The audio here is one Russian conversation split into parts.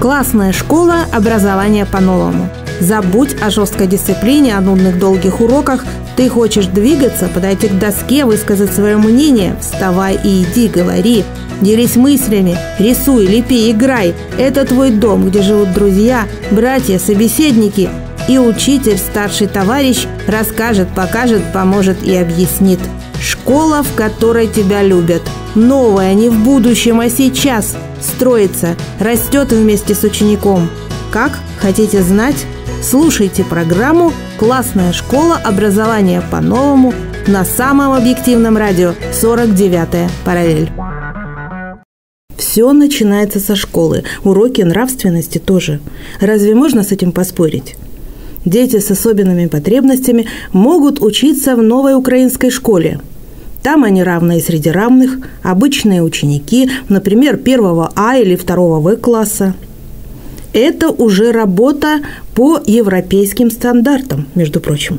Классная школа, образование по-новому. Забудь о жесткой дисциплине, о нудных долгих уроках. Ты хочешь двигаться, подойти к доске, высказать свое мнение? Вставай и иди, говори. Делись мыслями, рисуй, лепи, играй. Это твой дом, где живут друзья, братья, собеседники. И учитель, старший товарищ, расскажет, покажет, поможет и объяснит. Школа, в которой тебя любят. Новая, не в будущем, а сейчас. Строится, растет вместе с учеником. Как? Хотите знать? Слушайте программу «Классная школа. Образование по-новому» на самом объективном радио 49-я параллель. Все начинается со школы. Уроки нравственности тоже. Разве можно с этим поспорить? Дети с особенными потребностями могут учиться в новой украинской школе. Там они равные среди равных, обычные ученики, например, первого А или второго В класса. Это уже работа по европейским стандартам, между прочим.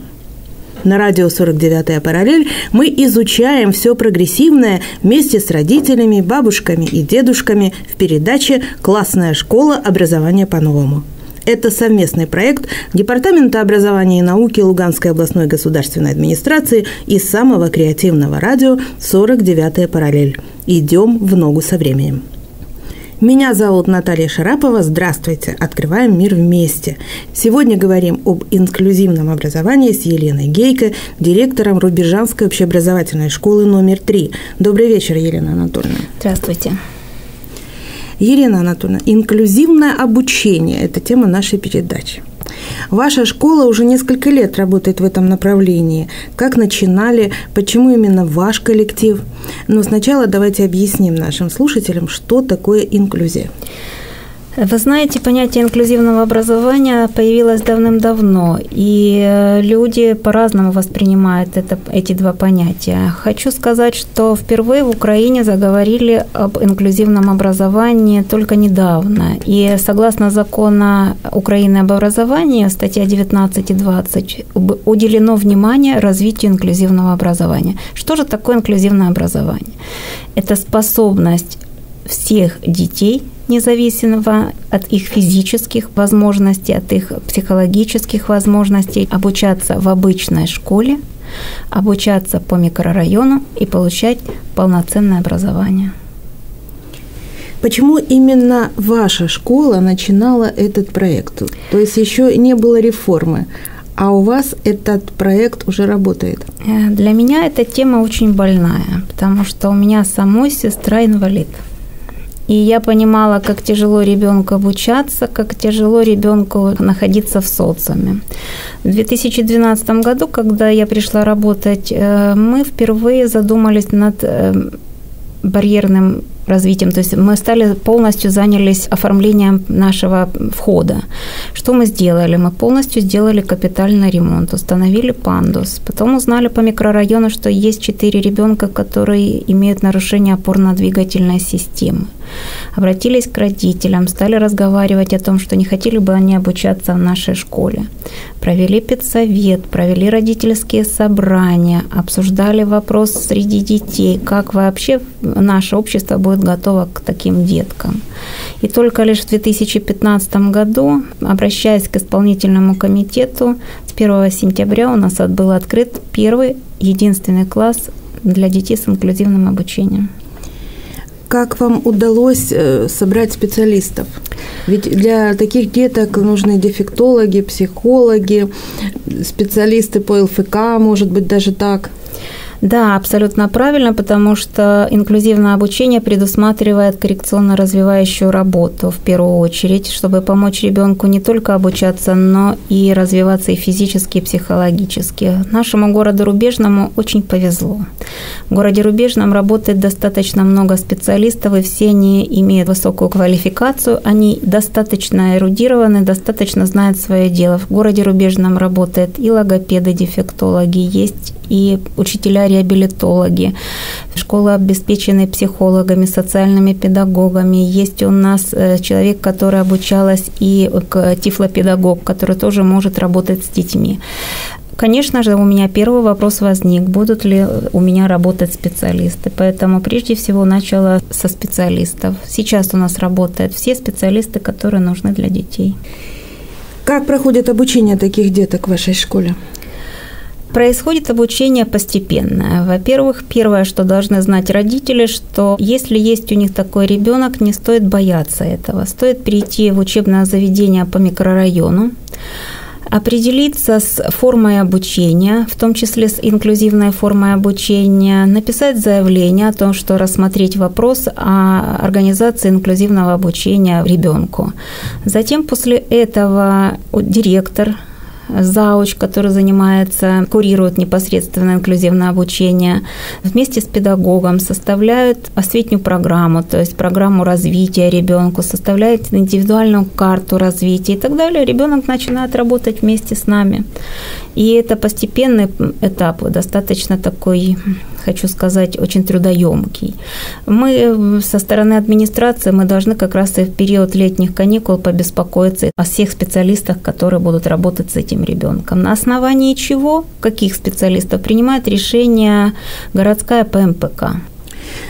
На радио 49-я параллель мы изучаем все прогрессивное вместе с родителями, бабушками и дедушками в передаче «Классная школа. Образование по-новому». Это совместный проект Департамента образования и науки Луганской областной государственной администрации и самого креативного радио «49-я параллель». Идем в ногу со временем. Меня зовут Наталья Шарапова. Здравствуйте. Открываем мир вместе. Сегодня говорим об инклюзивном образовании с Еленой Гейко, директором Рубежанской общеобразовательной школы номер 3. Добрый вечер, Елена Анатольевна. Здравствуйте. Елена Анатольевна, инклюзивное обучение – это тема нашей передачи. Ваша школа уже несколько лет работает в этом направлении. Как начинали, почему именно ваш коллектив? Но сначала давайте объясним нашим слушателям, что такое инклюзия. Вы знаете, понятие инклюзивного образования появилось давным-давно, и э, люди по-разному воспринимают это, эти два понятия. Хочу сказать, что впервые в Украине заговорили об инклюзивном образовании только недавно. И согласно закону Украины об образовании, статья 19 и 20, уделено внимание развитию инклюзивного образования. Что же такое инклюзивное образование? Это способность всех детей – независимо от их физических возможностей, от их психологических возможностей, обучаться в обычной школе, обучаться по микрорайону и получать полноценное образование. Почему именно ваша школа начинала этот проект? То есть еще не было реформы, а у вас этот проект уже работает? Э, для меня эта тема очень больная, потому что у меня самой сестра инвалид. И я понимала, как тяжело ребенку обучаться, как тяжело ребенку находиться в социуме. В 2012 году, когда я пришла работать, э, мы впервые задумались над э, барьерным развитием. То есть мы стали полностью занялись оформлением нашего входа. Что мы сделали? Мы полностью сделали капитальный ремонт, установили пандус. Потом узнали по микрорайону, что есть четыре ребенка, которые имеют нарушение опорно-двигательной системы. Обратились к родителям, стали разговаривать о том, что не хотели бы они обучаться в нашей школе. Провели педсовет, провели родительские собрания, обсуждали вопрос среди детей, как вообще наше общество будет готово к таким деткам. И только лишь в 2015 году, обращаясь к исполнительному комитету, с 1 сентября у нас был открыт первый единственный класс для детей с инклюзивным обучением. Как вам удалось э, собрать специалистов? Ведь для таких деток нужны дефектологи, психологи, специалисты по ЛФК, может быть, даже так – да, абсолютно правильно, потому что инклюзивное обучение предусматривает коррекционно-развивающую работу в первую очередь, чтобы помочь ребенку не только обучаться, но и развиваться и физически, и психологически. Нашему городу Рубежному очень повезло. В городе Рубежном работает достаточно много специалистов, и все они имеют высокую квалификацию, они достаточно эрудированы, достаточно знают свое дело. В городе Рубежном работает и логопеды, дефектологи, есть и учителя-реабилитологи. Школы обеспечены психологами, социальными педагогами. Есть у нас э, человек, который обучалась и к тифлопедагог, который тоже может работать с детьми Конечно же, у меня первый вопрос возник, будут ли у меня работать специалисты. Поэтому прежде всего начала со специалистов. Сейчас у нас работают все специалисты, которые нужны для детей. Как проходит обучение таких деток в вашей школе? Происходит обучение постепенное. Во-первых, первое, что должны знать родители, что если есть у них такой ребенок, не стоит бояться этого. Стоит прийти в учебное заведение по микрорайону, определиться с формой обучения, в том числе с инклюзивной формой обучения, написать заявление о том, что рассмотреть вопрос о организации инклюзивного обучения ребенку. Затем после этого директор зауч, который занимается, курирует непосредственно инклюзивное обучение, вместе с педагогом составляют осветнюю программу, то есть программу развития ребенку, составляют индивидуальную карту развития и так далее. Ребенок начинает работать вместе с нами. И это постепенный этап, достаточно такой, хочу сказать, очень трудоемкий. Мы со стороны администрации, мы должны как раз и в период летних каникул побеспокоиться о всех специалистах, которые будут работать с этим ребенком. На основании чего, каких специалистов принимает решение городская ПМПК.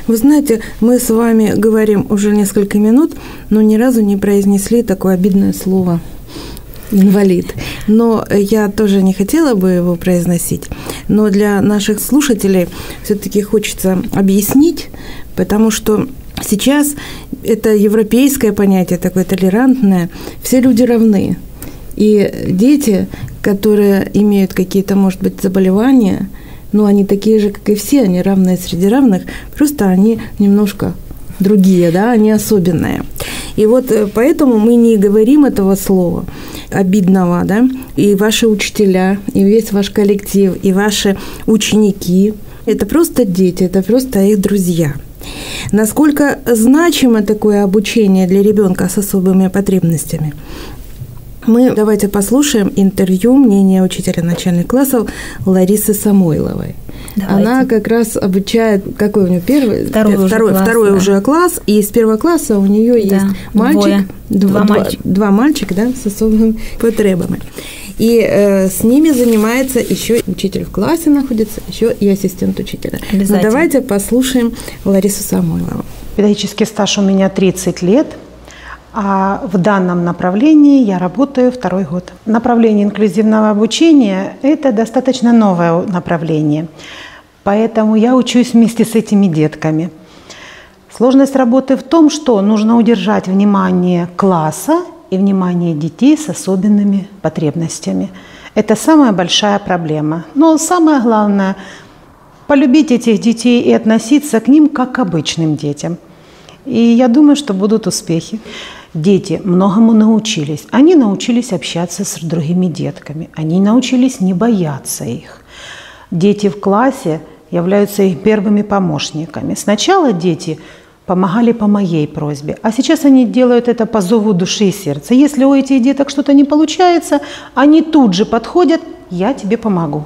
Вы знаете, мы с вами говорим уже несколько минут, но ни разу не произнесли такое обидное слово – инвалид. Но я тоже не хотела бы его произносить. Но для наших слушателей все-таки хочется объяснить, потому что сейчас это европейское понятие, такое толерантное. Все люди равны. И дети, которые имеют какие-то, может быть, заболевания, ну, они такие же, как и все, они равные среди равных, просто они немножко другие, да, они особенные. И вот э, поэтому мы не говорим этого слова обидного, да, и ваши учителя, и весь ваш коллектив, и ваши ученики. Это просто дети, это просто их друзья. Насколько значимо такое обучение для ребенка с особыми потребностями? Мы давайте послушаем интервью мнения учителя начальных классов Ларисы Самойловой. Давайте. Она как раз обучает, какой у нее первый? Второй, второй, уже, класс, второй да. уже класс, и с первого класса у нее да. есть мальчик, Двое. два, два, мальчика. два мальчика, да, с особыми потребами. И э, с ними занимается еще учитель в классе находится, еще и ассистент учителя. Ну, давайте послушаем Ларису Самойлову. Педагогический стаж у меня 30 лет – а в данном направлении я работаю второй год. Направление инклюзивного обучения – это достаточно новое направление. Поэтому я учусь вместе с этими детками. Сложность работы в том, что нужно удержать внимание класса и внимание детей с особенными потребностями. Это самая большая проблема. Но самое главное – полюбить этих детей и относиться к ним как к обычным детям. И я думаю, что будут успехи. Дети многому научились. Они научились общаться с другими детками. Они научились не бояться их. Дети в классе являются их первыми помощниками. Сначала дети помогали по моей просьбе, а сейчас они делают это по зову души и сердца. Если у этих деток что-то не получается, они тут же подходят, я тебе помогу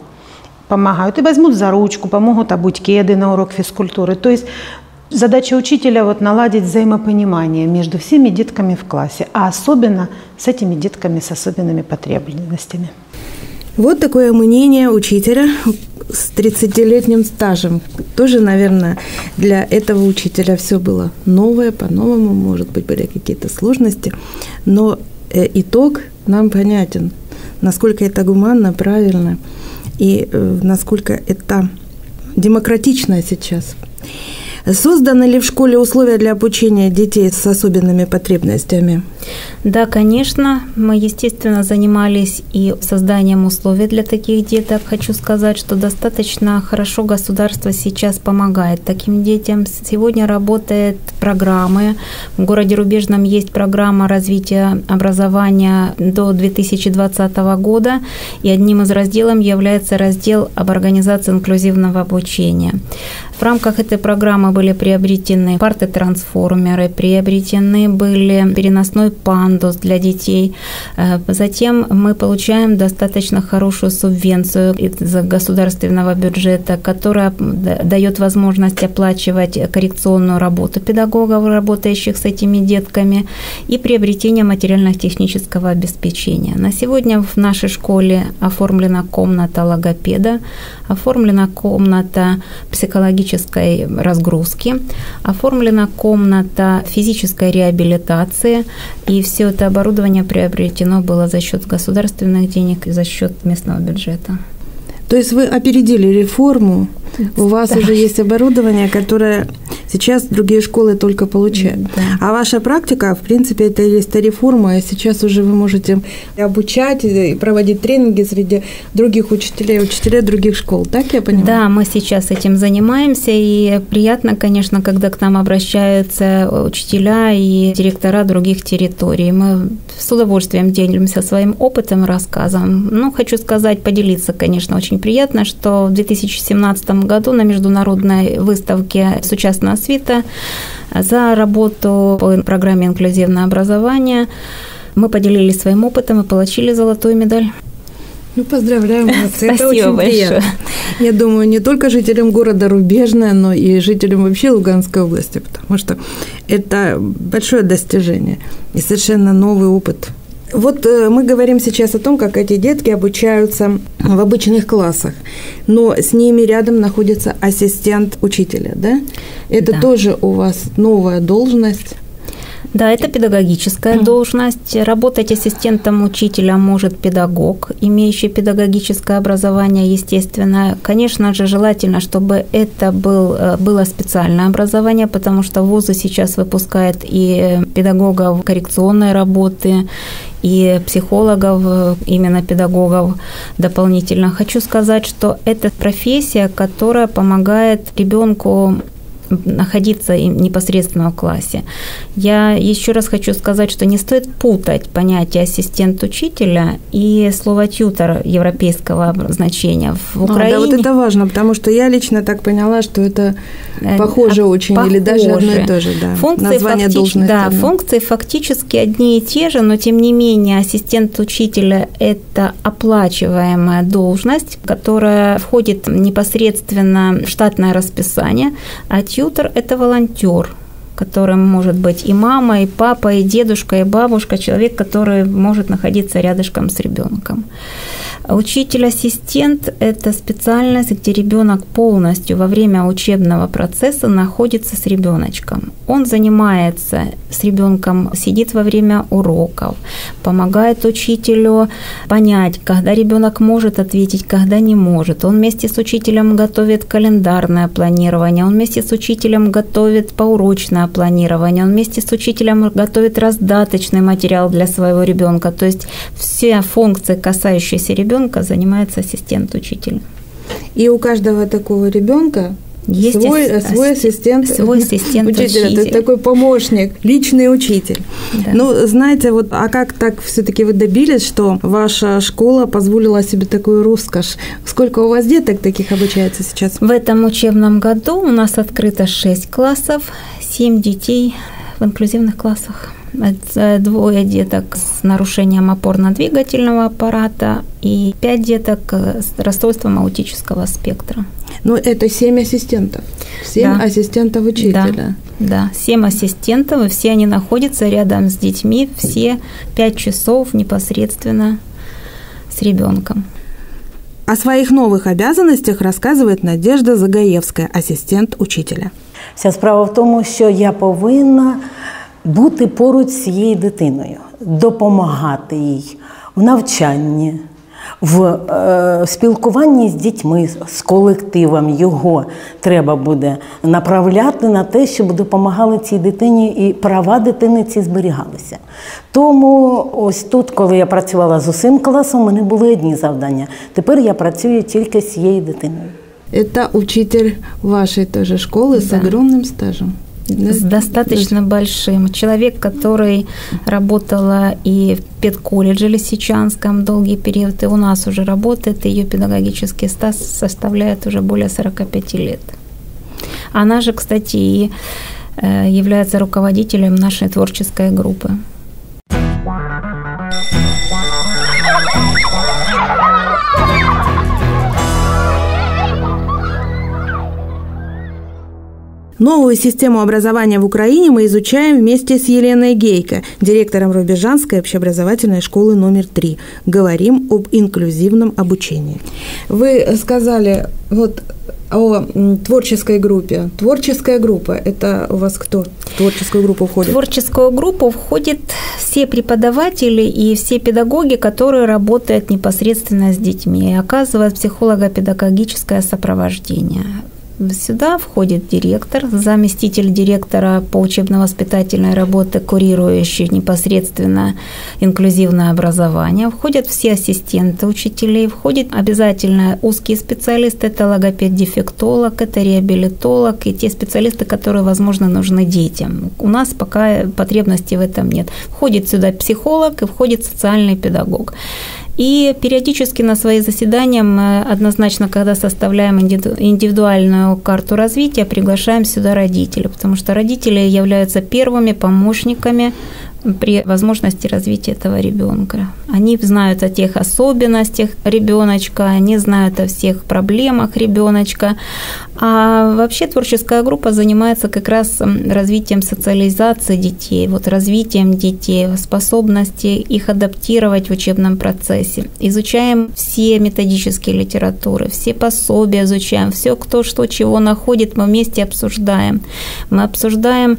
помогают и возьмут за ручку, помогут обуть кеды на урок физкультуры. То есть Задача учителя вот наладить взаимопонимание между всеми детками в классе, а особенно с этими детками с особенными потребностями. Вот такое мнение учителя с 30-летним стажем. Тоже, наверное, для этого учителя все было новое, по-новому, может быть, были какие-то сложности, но э, итог нам понятен, насколько это гуманно, правильно и э, насколько это демократично сейчас. Созданы ли в школе условия для обучения детей с особенными потребностями? Да, конечно. Мы, естественно, занимались и созданием условий для таких деток. Хочу сказать, что достаточно хорошо государство сейчас помогает таким детям. Сегодня работают программы. В городе Рубежном есть программа развития образования до 2020 года. И одним из разделов является раздел об организации инклюзивного обучения. В рамках этой программы были приобретены парты-трансформеры, приобретены были переносной пандус для детей. Э, затем мы получаем достаточно хорошую субвенцию из государственного бюджета, которая дает возможность оплачивать коррекционную работу педагогов, работающих с этими детками, и приобретение материально-технического обеспечения. На сегодня в нашей школе оформлена комната логопеда, оформлена комната психологической разгрузки, оформлена комната физической реабилитации, и все это оборудование приобретено было за счет государственных денег и за счет местного бюджета. То есть вы опередили реформу, у вас да. уже есть оборудование, которое сейчас другие школы только получают. Да. А ваша практика, в принципе, это и есть та реформа, и сейчас уже вы можете обучать и проводить тренинги среди других учителей, учителей других школ, так я понимаю? Да, мы сейчас этим занимаемся, и приятно, конечно, когда к нам обращаются учителя и директора других территорий. Мы с удовольствием делимся своим опытом рассказом. Ну, хочу сказать, поделиться, конечно, очень приятно, что в 2017 году на международной выставке «Сучасная свита» за работу по программе «Инклюзивное образование» мы поделились своим опытом и получили золотую медаль. Ну, поздравляем вас. Спасибо Это очень большое. приятно. Я думаю, не только жителям города Рубежное, но и жителям вообще Луганской области, потому что это большое достижение и совершенно новый опыт вот э, мы говорим сейчас о том, как эти детки обучаются в обычных классах, но с ними рядом находится ассистент учителя, да? Это да. тоже у вас новая должность? Да, это педагогическая должность. Работать ассистентом учителя может педагог, имеющий педагогическое образование, естественно. Конечно же, желательно, чтобы это был, э, было специальное образование, потому что вузы сейчас выпускают и педагогов коррекционной работы, и психологов, именно педагогов дополнительно. Хочу сказать, что это профессия, которая помогает ребенку находиться непосредственно в классе. Я еще раз хочу сказать, что не стоит путать понятие ассистент учителя и слово тьютер европейского значения. В Украине... А, да, вот это важно, потому что я лично так поняла, что это э, похоже а, очень, похоже. или даже одно и то же, да. Функции Название фактич... должности. Да, функции фактически одни и те же, но тем не менее ассистент учителя – это оплачиваемая должность, которая входит непосредственно в штатное расписание, а Тьютер – это волонтер, которым может быть и мама, и папа, и дедушка, и бабушка, человек, который может находиться рядышком с ребенком. Учитель-ассистент – это специальность, где ребенок полностью во время учебного процесса находится с ребеночком. Он занимается с ребенком, сидит во время уроков, помогает учителю понять, когда ребенок может ответить, когда не может. Он вместе с учителем готовит календарное планирование, он вместе с учителем готовит поурочное планирование, он вместе с учителем готовит раздаточный материал для своего ребенка. То есть все функции, касающиеся ребенка, ребенка занимается ассистент учителя. И у каждого такого ребенка есть свой, свой ассистент, свой ассистент учителя, учитель. то есть такой помощник, личный учитель. Да. Ну, знаете, вот, а как так все-таки вы добились, что ваша школа позволила себе такую роскошь? Сколько у вас деток таких обучается сейчас? В этом учебном году у нас открыто 6 классов, 7 детей в инклюзивных классах. Это двое деток с нарушением опорно-двигательного аппарата и пять деток с расстройством аутического спектра. Ну, это семь ассистентов. Семь да. ассистентов учителя. Да, да, семь ассистентов, и все они находятся рядом с детьми, все пять часов непосредственно с ребенком. О своих новых обязанностях рассказывает Надежда Загаевская, ассистент учителя. Вся справа в тому, що я повинна бути поруч з цією дитиною, допомагати їй в навчанні, в е, спілкуванні з дітьми, з колективом його треба буде направляти на те, щоб допомагали цій дитині і права дитини ці зберігалися. Тому ось тут, коли я працювала з усім класом, у мене були одні завдання. Тепер я працюю тільки з цією дитиною. Это учитель вашей тоже школы да. с огромным стажем. С достаточно большим. Человек, который работала и в педколледже Лисичанском долгий период, и у нас уже работает, ее педагогический стаж составляет уже более 45 лет. Она же, кстати, и э, является руководителем нашей творческой группы. Новую систему образования в Украине мы изучаем вместе с Еленой Гейко, директором Рубежанской общеобразовательной школы номер 3. Говорим об инклюзивном обучении. Вы сказали вот о творческой группе. Творческая группа – это у вас кто в творческую группу входит? В творческую группу входят все преподаватели и все педагоги, которые работают непосредственно с детьми и оказывают психолого-педагогическое сопровождение. Сюда входит директор, заместитель директора по учебно-воспитательной работе, курирующий непосредственно инклюзивное образование. Входят все ассистенты учителей, входит обязательно узкие специалисты, это логопед-дефектолог, это реабилитолог и те специалисты, которые, возможно, нужны детям. У нас пока потребности в этом нет. Входит сюда психолог и входит социальный педагог. И периодически на свои заседания мы однозначно, когда составляем индивидуальную карту развития, приглашаем сюда родителей, потому что родители являются первыми помощниками при возможности развития этого ребенка. Они знают о тех особенностях ребеночка, они знают о всех проблемах ребеночка. А вообще творческая группа занимается как раз развитием социализации детей, вот развитием детей, способности их адаптировать в учебном процессе. Изучаем все методические литературы, все пособия изучаем, все, кто что чего находит, мы вместе обсуждаем. Мы обсуждаем,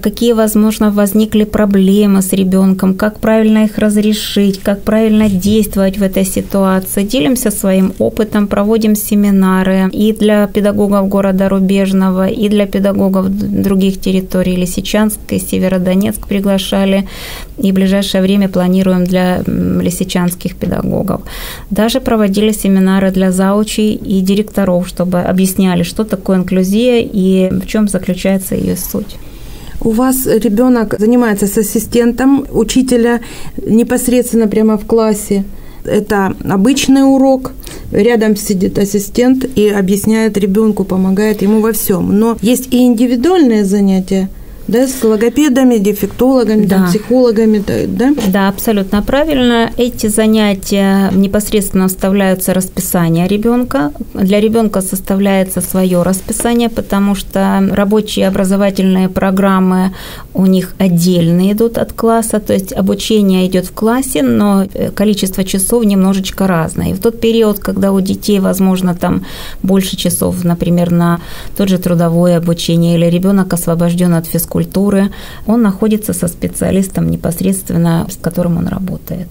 какие, возможно, возникли проблемы, проблемы с ребенком, как правильно их разрешить, как правильно действовать в этой ситуации. Делимся своим опытом, проводим семинары и для педагогов города Рубежного, и для педагогов других территорий, Лисичанск и Северодонецк приглашали, и в ближайшее время планируем для лисичанских педагогов. Даже проводили семинары для заучей и директоров, чтобы объясняли, что такое инклюзия и в чем заключается ее суть. У вас ребенок занимается с ассистентом учителя непосредственно прямо в классе. Это обычный урок, рядом сидит ассистент и объясняет ребенку, помогает ему во всем. Но есть и индивидуальные занятия, да, с логопедами, дефектологами, да. там, психологами, да? Да, абсолютно правильно. Эти занятия непосредственно вставляются в расписание ребенка. Для ребенка составляется свое расписание, потому что рабочие образовательные программы у них отдельно идут от класса, то есть обучение идет в классе, но э, количество часов немножечко разное. И в тот период, когда у детей, возможно, там больше часов, например, на тот же трудовое обучение, или ребенок освобожден от физкультуры, культуры, он находится со специалистом непосредственно, с которым он работает.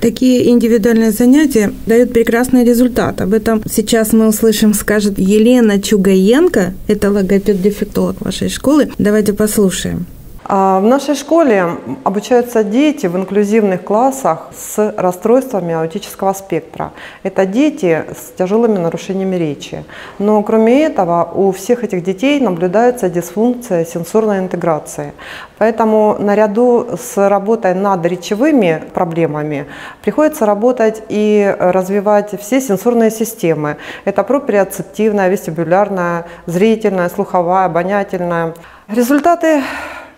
Такие индивидуальные занятия дают прекрасный результат. Об этом сейчас мы услышим, скажет Елена Чугаенко, это логопед-дефектолог вашей школы. Давайте послушаем. А, в нашей школе обучаются дети в инклюзивных классах с расстройствами аутического спектра. Это дети с тяжелыми нарушениями речи. Но кроме этого у всех этих детей наблюдается дисфункция сенсорной интеграции. Поэтому наряду с работой над речевыми проблемами приходится работать и развивать все сенсорные системы. Это проприоцептивная, вестибулярная, зрительная, слуховая, обонятельная. Результаты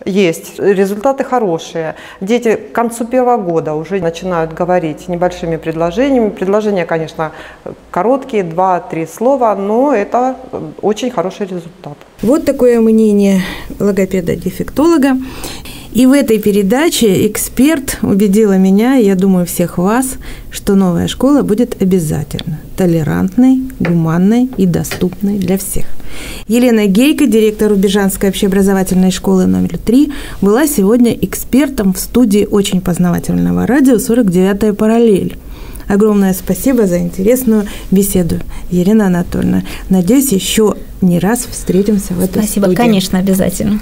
есть, результаты хорошие. Дети к концу первого года уже начинают говорить небольшими предложениями. Предложения, конечно, короткие, два-три слова, но это очень хороший результат. Вот такое мнение логопеда-дефектолога. И в этой передаче эксперт убедила меня, я думаю, всех вас, что новая школа будет обязательно толерантной, гуманной и доступной для всех. Елена Гейко, директор Рубежанской общеобразовательной школы номер 3, была сегодня экспертом в студии очень познавательного радио «49-я параллель». Огромное спасибо за интересную беседу, Елена Анатольевна. Надеюсь, еще не раз встретимся в этой Спасибо, студии. конечно, обязательно.